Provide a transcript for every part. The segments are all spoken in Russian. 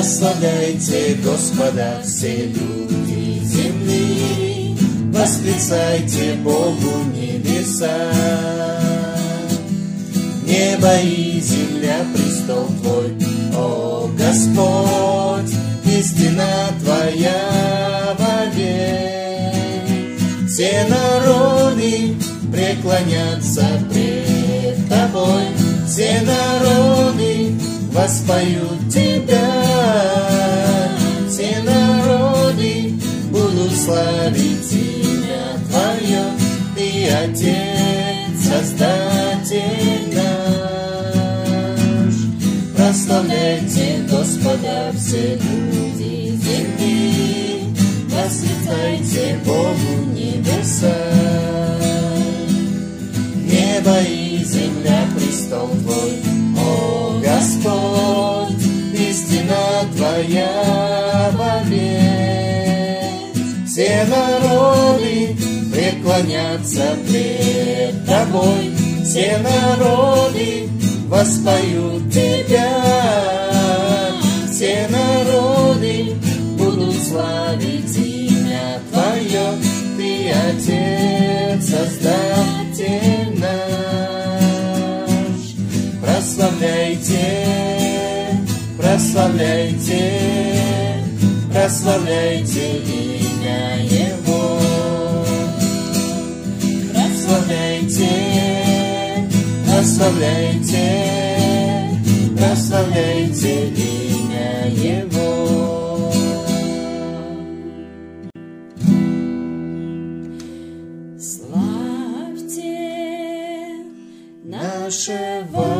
Прославляйте Господа все люди земли, Восклицайте Богу небеса. Небо и земля престол Твой, о Господь, истина Твоя вовек. Все народы преклонятся пред Тобой, все народы воспоют Тебя. Все народы будут славить имя Твое, Ты Отец, Создатель наш. Прославляйте Господа все люди земли, Восклицайте Богу небеса. Твоя вовек. Все народы преклонятся пред Тобой, все народы воспоют Тебя. Все народы будут славить имя Твое, Ты Отец, Создатель наш. Прославляйте, прославляйте, прославляйте имя Его. Прославляйте, прославляйте, прославляйте имя Его. Славьте нашего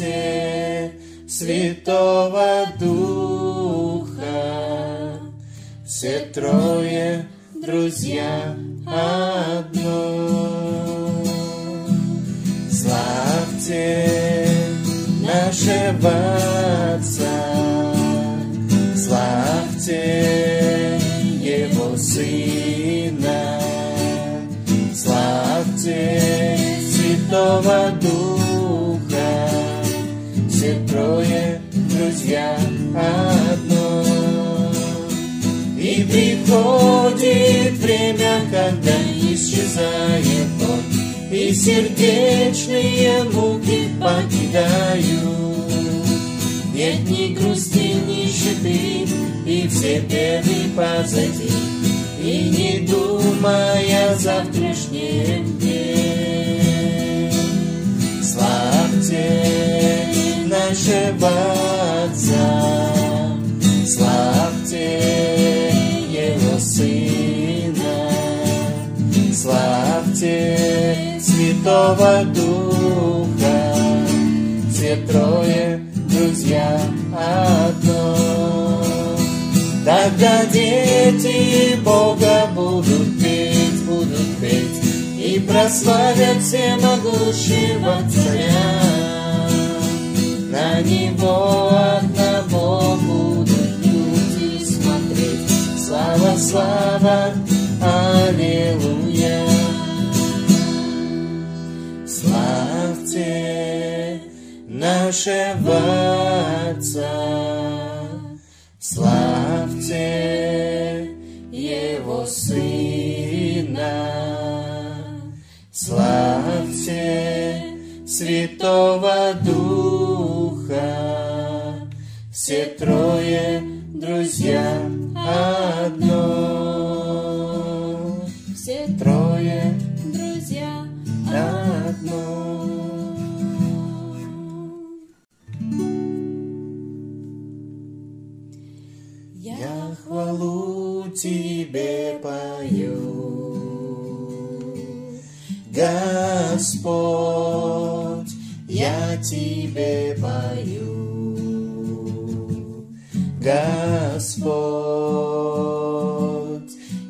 Славьте Святого Духа. Все трое друзья одно. Славьте нашего Отца, славьте Его Сына, славьте Святого Духа, друзья одно. И приходит время, когда исчезает Он, и сердечные муки покидаю. Нет ни грусти, ни щиты, и все беды позади, и не думая завтрашнем дне. Славьте нашего Святого Духа, все трое друзья одно. Тогда дети Бога будут петь, будут петь, и прославят всемогущего Царя. На Него одного будут люди смотреть. Слава, слава, Аллилуйя. Славьте нашего Отца, славьте Его Сына, славьте Святого Духа, все трое друзья одно, Тебе пою, Господь, я Тебе пою, Господь,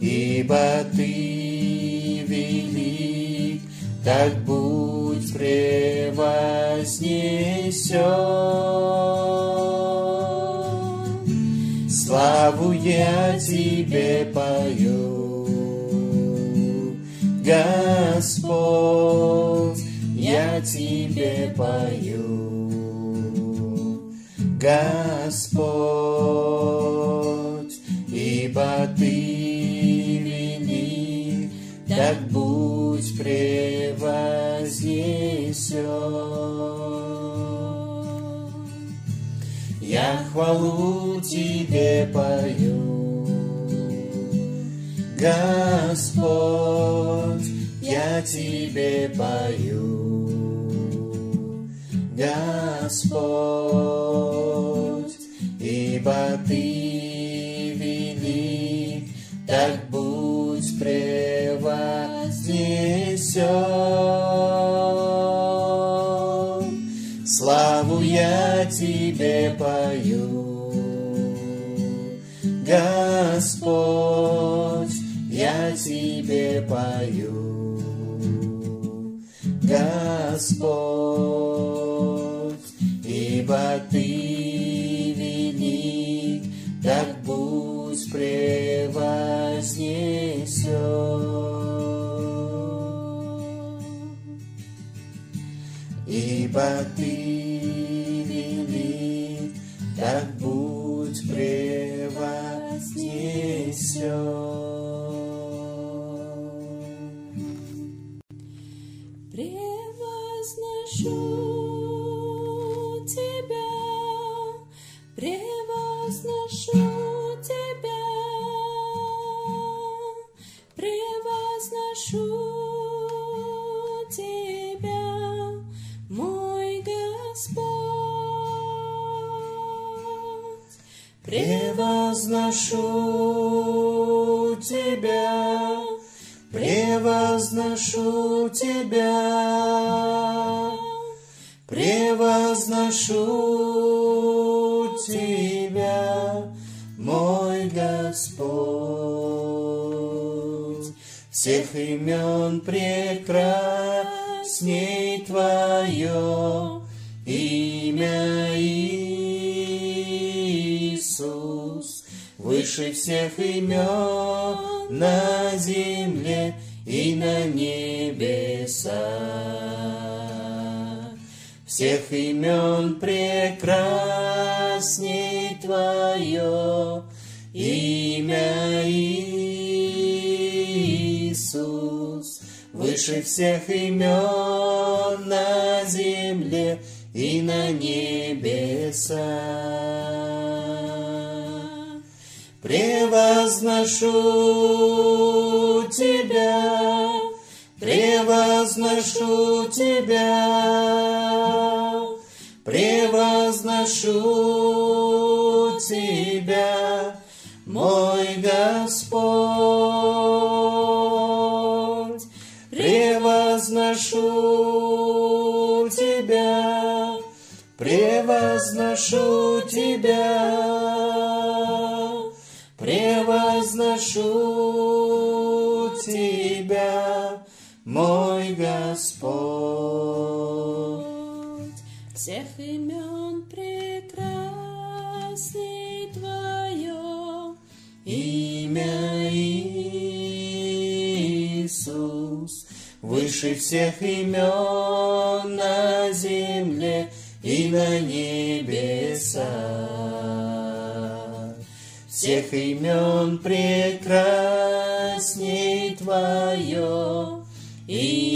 ибо Ты велик, так будь превознесен. Славу я Тебе пою, Господь, я Тебе пою, Господь, ибо Ты велик, так будь превознесен. Хвалу Тебе пою, Господь, я Тебе пою, Господь, ибо Ты Тебе пою, Господь, ибо Ты велик, так будь превознесен. Ибо Ты Превозношу Тебя, превозношу Тебя, превозношу Тебя, мой Господь. Всех имен прекрасней Твое имя выше всех имен на земле и на небесах. Всех имен прекрасней Твое имя Иисус, выше всех имен на земле и на небесах. Превозношу Тебя, превозношу Тебя, превозношу Тебя, мой Господь. Господь. Всех имен прекрасней Твое Имя Иисус, выше всех имен на земле и на небесах. Всех имен прекрасней Твое имя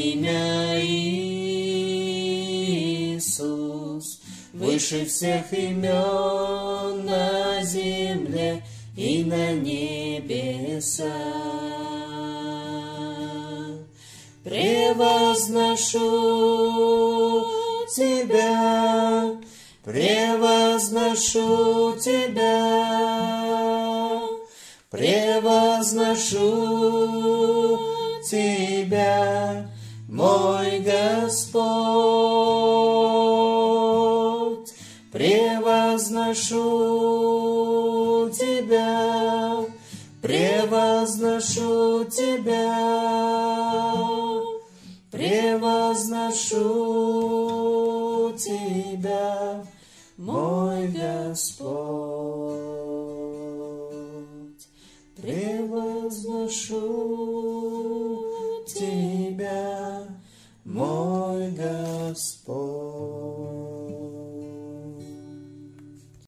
Иисус, выше всех имен на земле и на небесах. Превозношу Тебя, превозношу Тебя, превозношу Тебя, мой Господь, превозношу Тебя, превозношу Тебя, превозношу Тебя, мой Господь. прошу Тебя, мой Господь.